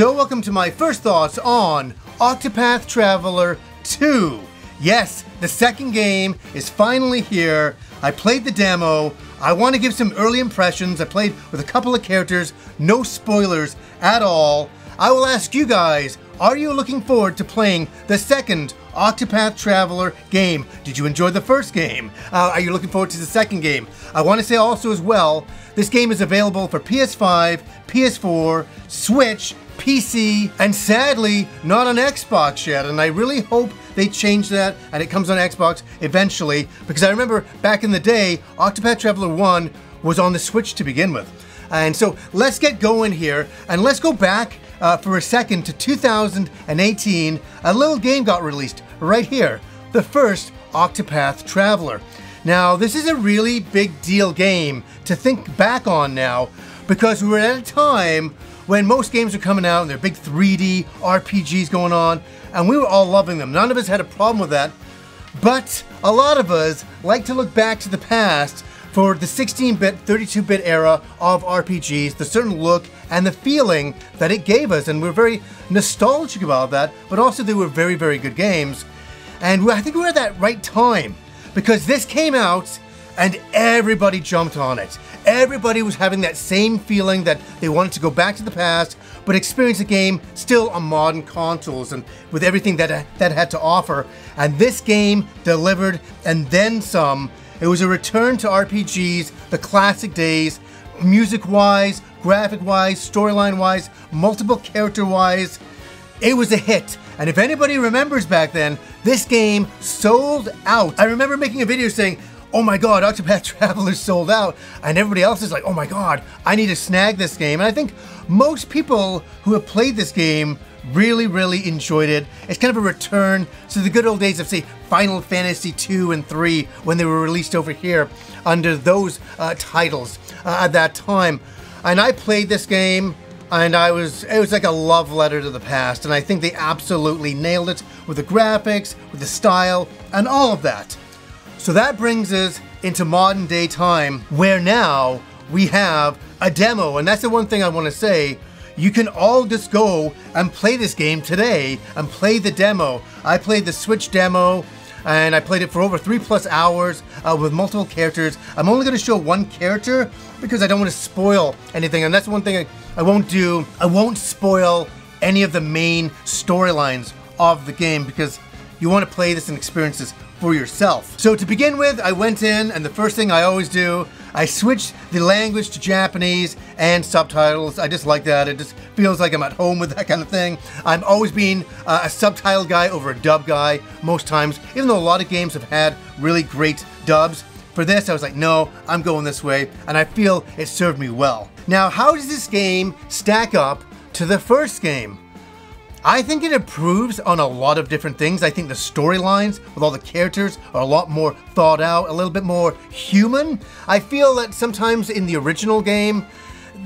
So, welcome to my first thoughts on Octopath Traveler 2. Yes, the second game is finally here. I played the demo. I want to give some early impressions. I played with a couple of characters, no spoilers at all. I will ask you guys are you looking forward to playing the second Octopath Traveler game? Did you enjoy the first game? Uh, are you looking forward to the second game? I want to say also as well, this game is available for PS5, PS4, Switch, PC, and sadly, not on Xbox yet. And I really hope they change that and it comes on Xbox eventually, because I remember back in the day, Octopath Traveler 1 was on the Switch to begin with. And so let's get going here and let's go back uh, for a second to 2018. A little game got released right here, the first Octopath Traveler. Now, this is a really big deal game to think back on now because we were at a time when most games were coming out and they're big 3D RPGs going on, and we were all loving them. None of us had a problem with that, but a lot of us like to look back to the past for the 16-bit, 32-bit era of RPGs, the certain look and the feeling that it gave us, and we're very nostalgic about that, but also they were very, very good games. And I think we're at that right time, because this came out and everybody jumped on it. Everybody was having that same feeling that they wanted to go back to the past, but experience the game still on modern consoles and with everything that that had to offer. And this game delivered and then some it was a return to RPGs, the classic days, music wise, graphic wise, storyline wise, multiple character wise. It was a hit. And if anybody remembers back then, this game sold out. I remember making a video saying, oh my god, Octopath Traveler sold out. And everybody else is like, oh my god, I need to snag this game. And I think most people who have played this game really, really enjoyed it. It's kind of a return to the good old days of, say, Final Fantasy 2 and 3 when they were released over here under those uh, titles uh, at that time. And I played this game and I was it was like a love letter to the past and I think they absolutely nailed it with the graphics, with the style and all of that. So that brings us into modern day time where now we have a demo and that's the one thing I want to say you can all just go and play this game today and play the demo. I played the Switch demo and I played it for over three plus hours uh, with multiple characters. I'm only going to show one character because I don't want to spoil anything, and that's one thing I, I won't do. I won't spoil any of the main storylines of the game because you want to play this and experience this for yourself. So to begin with, I went in, and the first thing I always do I switched the language to Japanese and subtitles. I just like that. It just feels like I'm at home with that kind of thing. I'm always being uh, a subtitle guy over a dub guy most times, even though a lot of games have had really great dubs. For this, I was like, no, I'm going this way, and I feel it served me well. Now, how does this game stack up to the first game? I think it improves on a lot of different things. I think the storylines with all the characters are a lot more thought out, a little bit more human. I feel that sometimes in the original game,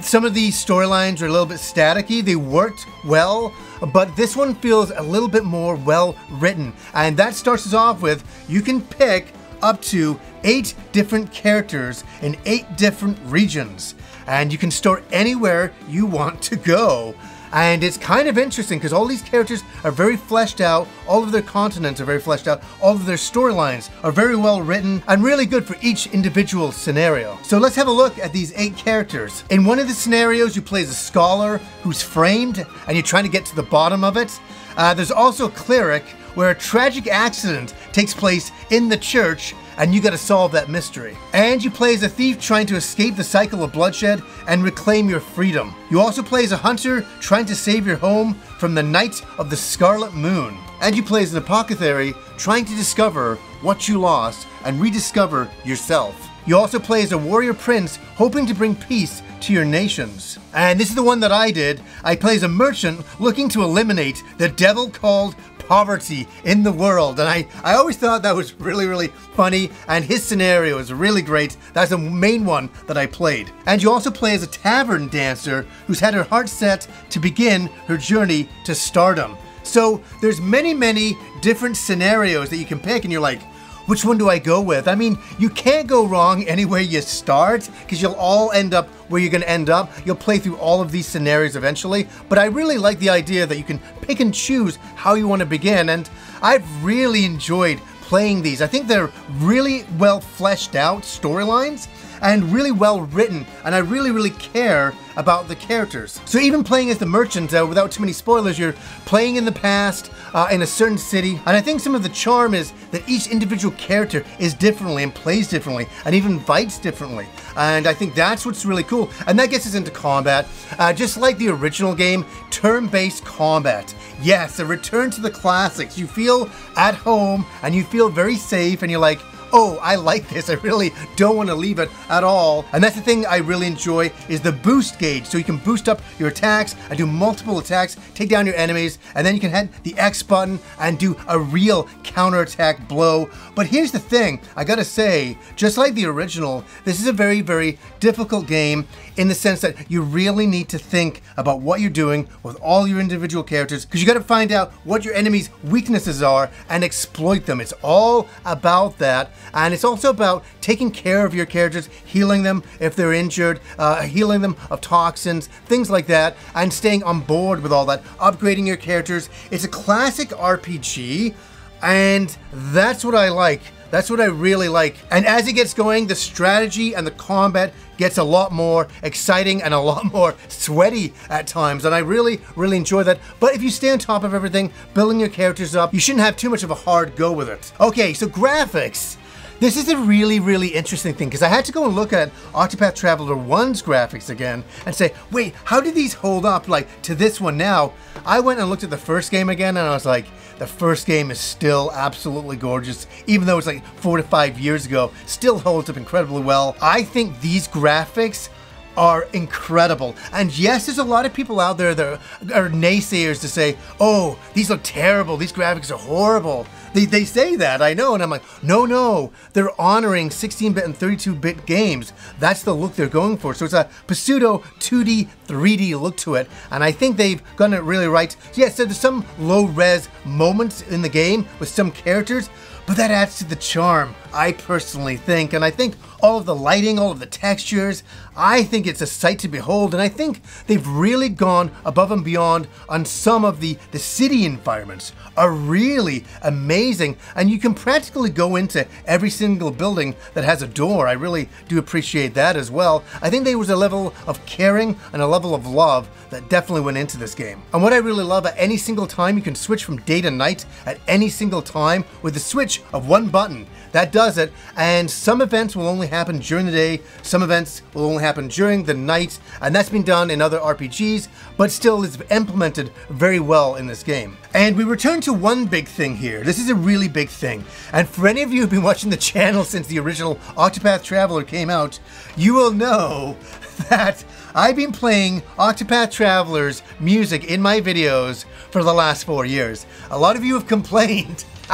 some of these storylines are a little bit staticky. They worked well, but this one feels a little bit more well written. And that starts us off with you can pick up to eight different characters in eight different regions. And you can start anywhere you want to go. And it's kind of interesting because all these characters are very fleshed out, all of their continents are very fleshed out, all of their storylines are very well written and really good for each individual scenario. So let's have a look at these eight characters. In one of the scenarios, you play as a scholar who's framed and you're trying to get to the bottom of it. Uh, there's also a cleric where a tragic accident takes place in the church and you gotta solve that mystery. And you play as a thief trying to escape the cycle of bloodshed and reclaim your freedom. You also play as a hunter trying to save your home from the Night of the Scarlet Moon. And you play as an apothecary trying to discover what you lost and rediscover yourself. You also play as a warrior prince hoping to bring peace to your nations. And this is the one that I did. I play as a merchant looking to eliminate the devil called poverty in the world. And I, I always thought that was really, really funny. And his scenario is really great. That's the main one that I played. And you also play as a tavern dancer who's had her heart set to begin her journey to stardom. So there's many, many different scenarios that you can pick, and you're like, which one do I go with? I mean, you can't go wrong anywhere you start because you'll all end up where you're going to end up. You'll play through all of these scenarios eventually, but I really like the idea that you can pick and choose how you want to begin, and I've really enjoyed playing these. I think they're really well fleshed out storylines and really well written, and I really, really care about the characters. So even playing as the merchant, uh, without too many spoilers, you're playing in the past, uh, in a certain city, and I think some of the charm is that each individual character is differently and plays differently, and even fights differently. And I think that's what's really cool, and that gets us into combat. Uh, just like the original game, turn-based combat. Yes, a return to the classics. You feel at home, and you feel very safe, and you're like, oh, I like this. I really don't want to leave it at all. And that's the thing I really enjoy is the boost gauge. So you can boost up your attacks and do multiple attacks, take down your enemies, and then you can hit the X button and do a real counterattack blow. But here's the thing, I gotta say, just like the original, this is a very, very difficult game in the sense that you really need to think about what you're doing with all your individual characters because you got to find out what your enemy's weaknesses are and exploit them. It's all about that. And it's also about taking care of your characters, healing them if they're injured, uh, healing them of toxins, things like that, and staying on board with all that, upgrading your characters. It's a classic RPG, and that's what I like. That's what I really like. And as it gets going, the strategy and the combat gets a lot more exciting and a lot more sweaty at times. And I really, really enjoy that. But if you stay on top of everything, building your characters up, you shouldn't have too much of a hard go with it. Okay, so graphics. This is a really, really interesting thing because I had to go and look at Octopath Traveler 1's graphics again and say, wait, how do these hold up like to this one now? I went and looked at the first game again and I was like, the first game is still absolutely gorgeous, even though it's like four to five years ago, still holds up incredibly well. I think these graphics are incredible. And yes, there's a lot of people out there that are naysayers to say, oh, these look terrible, these graphics are horrible. They, they say that, I know, and I'm like, no, no, they're honoring 16-bit and 32-bit games. That's the look they're going for. So it's a pseudo 2D, 3D look to it, and I think they've gotten it really right. Yes, so there's some low-res moments in the game with some characters, but that adds to the charm, I personally think, and I think all of the lighting, all of the textures. I think it's a sight to behold, and I think they've really gone above and beyond on some of the, the city environments are really amazing, and you can practically go into every single building that has a door. I really do appreciate that as well. I think there was a level of caring and a level of love that definitely went into this game. And what I really love at any single time, you can switch from day to night at any single time with the switch of one button. That does it, and some events will only happen during the day, some events will only happen during the night, and that's been done in other RPGs, but still is implemented very well in this game. And we return to one big thing here. This is a really big thing. And for any of you who've been watching the channel since the original Octopath Traveler came out, you will know that I've been playing Octopath Traveler's music in my videos for the last four years. A lot of you have complained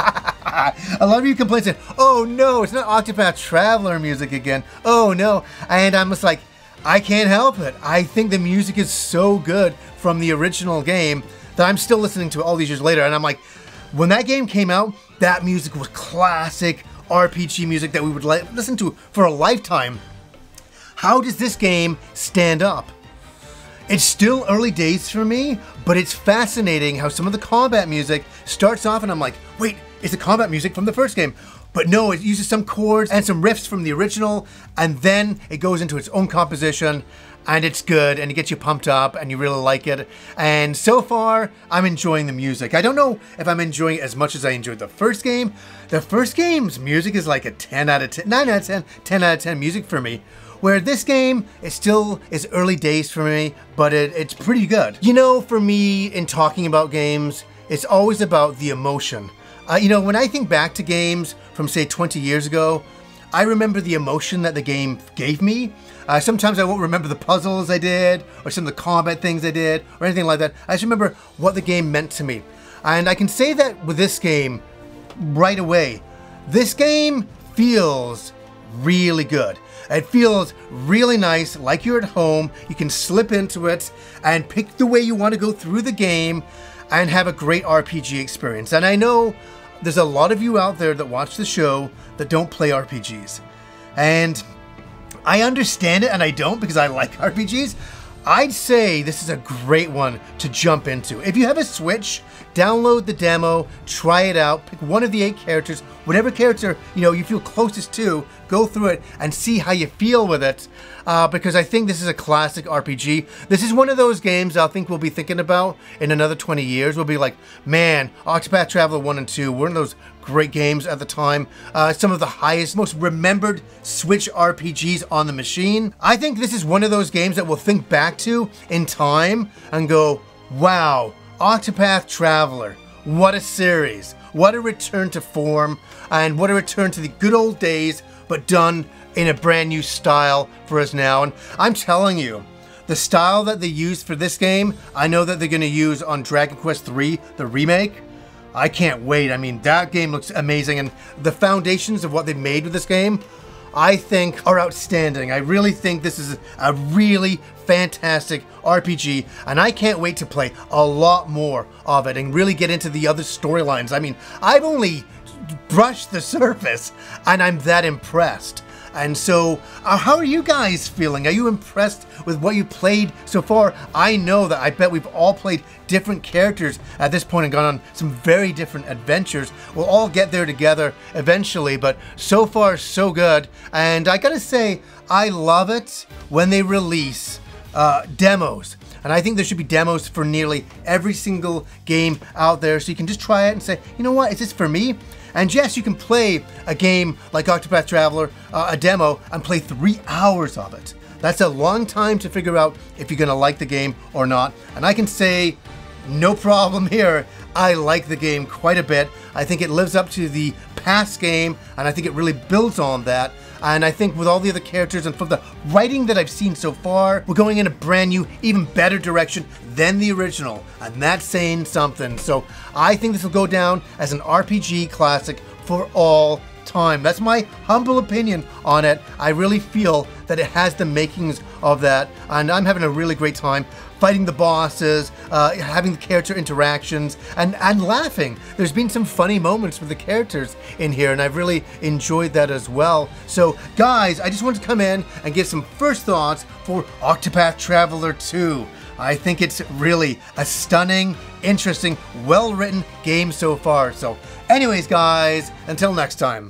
a lot of you complain saying, oh no, it's not Octopath Traveler music again. Oh no. And I'm just like, I can't help it. I think the music is so good from the original game that I'm still listening to it all these years later. And I'm like, when that game came out, that music was classic RPG music that we would listen to for a lifetime. How does this game stand up? It's still early days for me, but it's fascinating how some of the combat music starts off and I'm like, wait, it's the combat music from the first game. But no, it uses some chords and some riffs from the original, and then it goes into its own composition, and it's good, and it gets you pumped up, and you really like it. And so far, I'm enjoying the music. I don't know if I'm enjoying it as much as I enjoyed the first game. The first game's music is like a 10 out of 10, 9 out of 10, 10 out of 10 music for me. Where this game, it still is early days for me, but it, it's pretty good. You know, for me, in talking about games, it's always about the emotion. Uh, you know, when I think back to games from, say, 20 years ago, I remember the emotion that the game gave me. Uh, sometimes I won't remember the puzzles I did, or some of the combat things I did, or anything like that. I just remember what the game meant to me. And I can say that with this game right away. This game feels really good. It feels really nice, like you're at home. You can slip into it and pick the way you want to go through the game and have a great RPG experience. And I know there's a lot of you out there that watch the show that don't play RPGs. And I understand it and I don't because I like RPGs. I'd say this is a great one to jump into. If you have a Switch, download the demo, try it out, pick one of the eight characters, whatever character you know you feel closest to, go through it and see how you feel with it. Uh, because I think this is a classic RPG. This is one of those games I think we'll be thinking about in another 20 years. We'll be like, man, Octopath Traveler 1 and 2 were those great games at the time. Uh, some of the highest, most remembered Switch RPGs on the machine. I think this is one of those games that we'll think back to in time and go, wow, Octopath Traveler, what a series. What a return to form, and what a return to the good old days, but done in a brand new style for us now. And I'm telling you, the style that they used for this game, I know that they're going to use on Dragon Quest III, the remake. I can't wait. I mean, that game looks amazing, and the foundations of what they made with this game, I think, are outstanding. I really think this is a really fantastic RPG, and I can't wait to play a lot more of it and really get into the other storylines. I mean, I've only brushed the surface, and I'm that impressed. And so, uh, how are you guys feeling? Are you impressed with what you played so far? I know that I bet we've all played different characters at this point and gone on some very different adventures. We'll all get there together eventually, but so far, so good. And I gotta say, I love it when they release uh, demos. And I think there should be demos for nearly every single game out there so you can just try it and say, you know what, is this for me? And yes, you can play a game like Octopath Traveler, uh, a demo, and play three hours of it. That's a long time to figure out if you're gonna like the game or not. And I can say, no problem here. I like the game quite a bit. I think it lives up to the past game, and I think it really builds on that. And I think with all the other characters and from the writing that I've seen so far, we're going in a brand new, even better direction than the original. And that's saying something. So I think this will go down as an RPG classic for all time. That's my humble opinion on it. I really feel that it has the makings of that, and I'm having a really great time fighting the bosses, uh, having the character interactions, and, and laughing. There's been some funny moments with the characters in here, and I've really enjoyed that as well. So, guys, I just want to come in and give some first thoughts for Octopath Traveler 2. I think it's really a stunning, interesting, well written game so far. So, anyways, guys, until next time.